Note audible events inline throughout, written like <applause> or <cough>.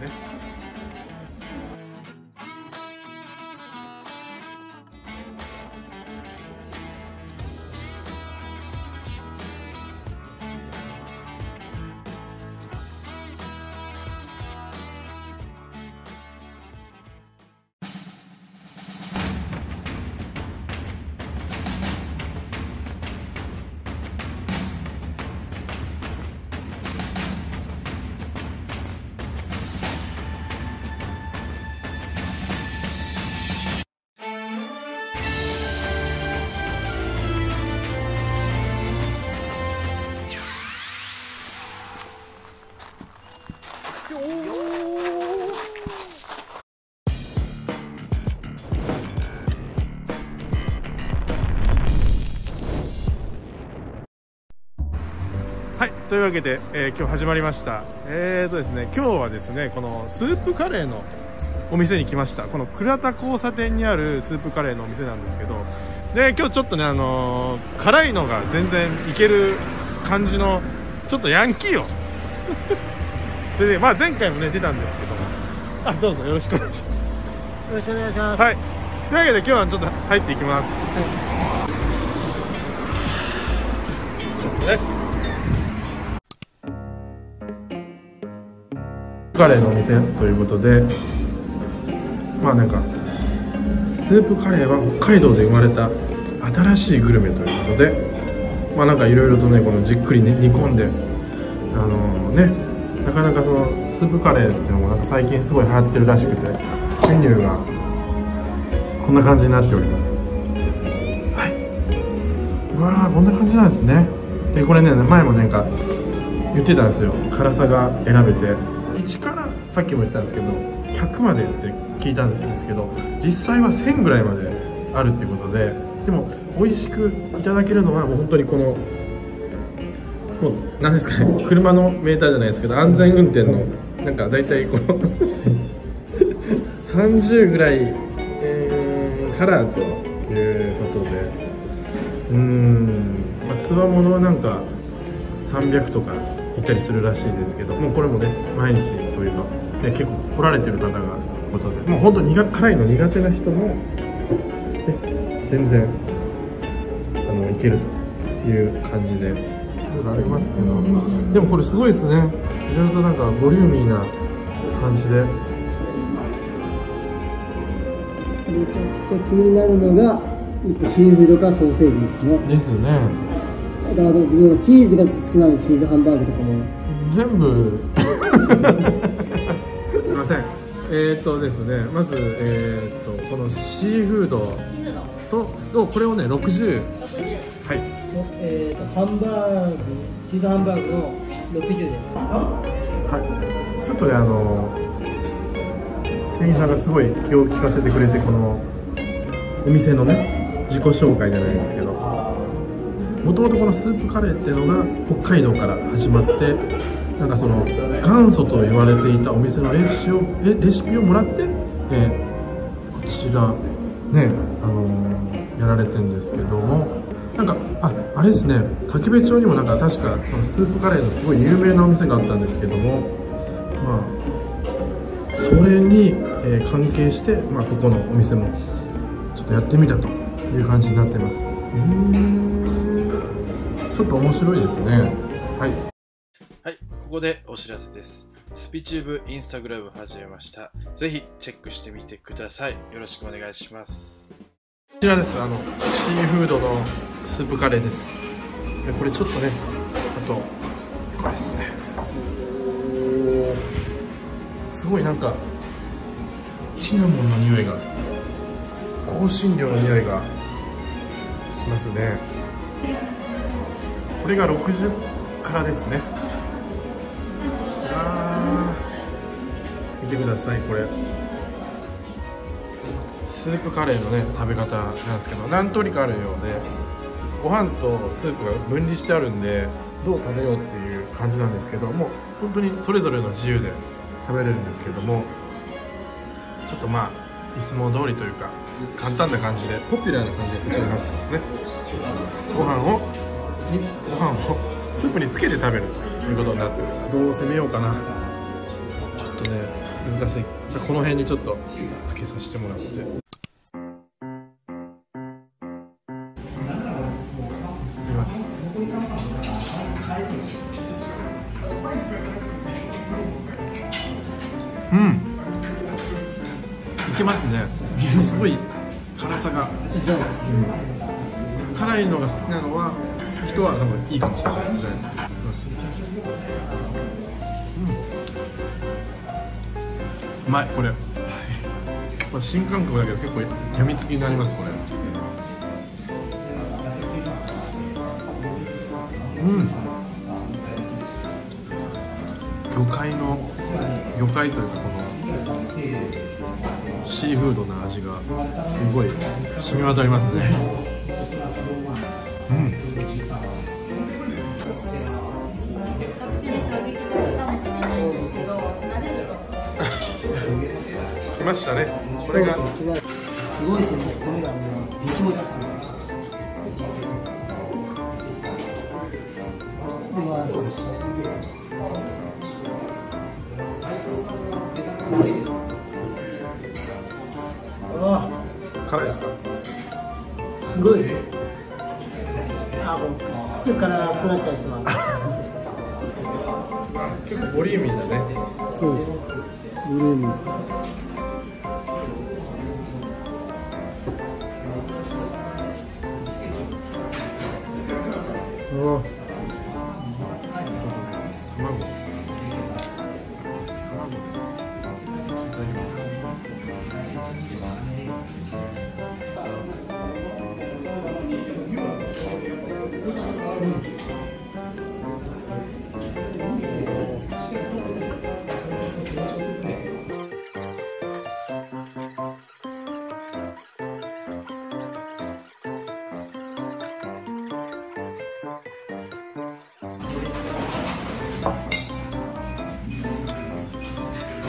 ね。というわけで、えー今日始まりました。えーとですね今日はですねこのスープカレーのお店に来ました。この倉田交差点にあるスープカレーのお店なんですけどで今日ちょっとねあのー辛いのが全然いける感じのちょっとヤンキーを。そ <laughs> れでまあ前回もね出たんですけども。あどうぞよろしくお願いします。よろしくお願いします。はい。というわけで今日はちょっと入っていきます。そうですねカレーのお店ということでまあなんかスープカレーは北海道で生まれた新しいグルメということでまあなんかいろいろとねこのじっくり、ね、煮込んであのねなかなかそのスープカレーっていうのもなんか最近すごい流行ってるらしくてメニューがこんな感じになっております。はい。うわーこんな感じなんですね。でこれね前もなんか言ってたんですよ。辛さが選べて。1からさっきも言ったんですけど100までって聞いたんですけど実際は1000ぐらいまであるっていうことででも美味しくいただけるのはもう本当にこのもう何ですかね車のメーターじゃないですけど安全運転のなんか大体この <laughs> 30ぐらい、えーからということでうん、まあ、つわものはなんか300とかいったりするらしいですけどもうこれもね毎日というか、ね、結構来られてる方がことでもう本当苦辛いの苦手な人も、ね、全然あのいけるという感じでありますけど。でもこれすごいですね。いろいろとなんかボリューミーな感じで。めちゃくちゃ気になるのが、シーフードかソーセージですね。ですよねだから自分はチーズが好きなので、チーズハンバーグとかも。全部。<laughs> すいません。えー、っとですねまずえー、っとこのシーフード。ととこれをね60はい。えー、とハンバーグ、チーズハンバーグの60です。はい。ちょっとねあの店員さんがすごい気を利かせてくれてこのお店のね自己紹介じゃないですけどもともとこのスープカレーっていうのが北海道から始まってなんかその元祖と言われていたお店のレシピをえレシピをもらって、えーこちらねあのーやられてるんですけどもなんかああれですね竹部町にもなんか確かそのスープカレーのすごい有名なお店があったんですけどもまあそれに、えー関係して、まあ、ここのお店もちょっとやってみたという感じになってますちょっと面白いですねはいはい、ここでお知らせです。スピチューブインスタグラム始めました。ぜひチェックしてみてください。よろしくお願いします。こちらですあのシーフードのスープカレーですでこれちょっとねあとこれですねすごいなんかシナモンの匂いが香辛料の匂いがしますねこれが60からですね。見てくださいこれ。スープカレーのね食べ方なんですけど何通りかあるようでご飯とスープが分離してあるんでどう食べようっていう感じなんですけどもう本当にそれぞれの自由で食べれるんですけどもちょっとまあいつも通りというか簡単な感じでポピュラーな感じでこちらになってますね。ご飯をにご飯をスープにつけて食べるということになってます。どう攻めようかな。ちょっとね難しい。じゃあこの辺にちょっとつけさせてもらって。うん。いけますね。ものすごい辛さが。じゃあ辛いのが好きなのは人は多分いいかもしれない。ですね、うん、うまいこれ。これ新感覚だけど結構やみつきになりますこれ。うん。魚介の魚介というかこのシーフードの味がすごい染み渡りますね。ましたね。これが。すごいです。ね米がもうもち辛いですか。すごいですあもう口か。らなくなっちゃい結構ボリューミーだねそうですブルーミーですおお卵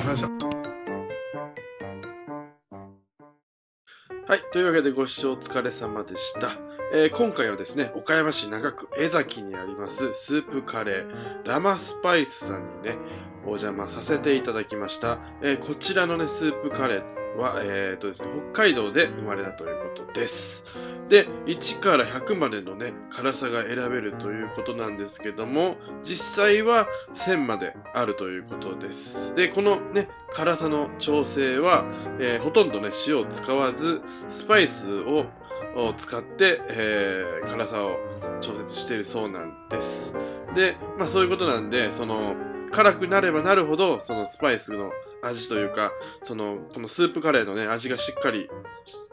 ましたはい、というわけでご視聴お疲れ様でした。えー今回はですね、岡山市長区江崎にありますスープカレーラマスパイスさんにね、お邪魔させていただきました。えーこちらのね、スープカレーは、えーとですね、北海道で生まれたということです。で、1から100までのね、辛さが選べるということなんですけども、実際は1000まであるということです。で、このね、辛さの調整は、えーほとんどね、塩を使わず、スパイスをを使って、えー辛さを調節しているそうなんです。で、まあそういうことなんで、その、辛くなればなるほど、そのスパイスの味というか、その、このスープカレーのね、味がしっかり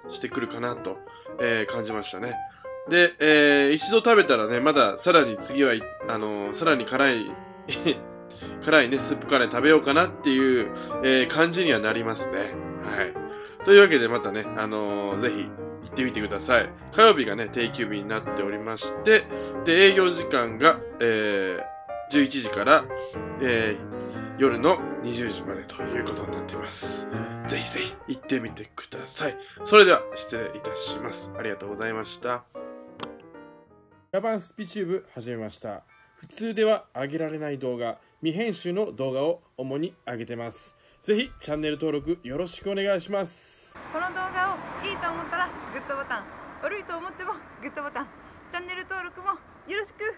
してくるかなと、えー感じましたね。で、えー一度食べたらね、まださらに次は、あのーさらに辛い、<laughs> 辛いね、スープカレー食べようかなっていう、えー感じにはなりますね。はい。というわけでまたね、あのーぜひ行ってみてください。火曜日がね、定休日になっておりまして、で、営業時間が、えー11時から、えー夜の20時までということになっています。ぜひぜひ行ってみてください。それでは失礼いたします。ありがとうございました。ラバンスピチューブ始めました普通では上げられない動画未編集の動画を主に上げてますぜひチャンネル登録よろしくお願いしますこの動画をいいと思ったらグッドボタン悪いと思ってもグッドボタンチャンネル登録もよろしく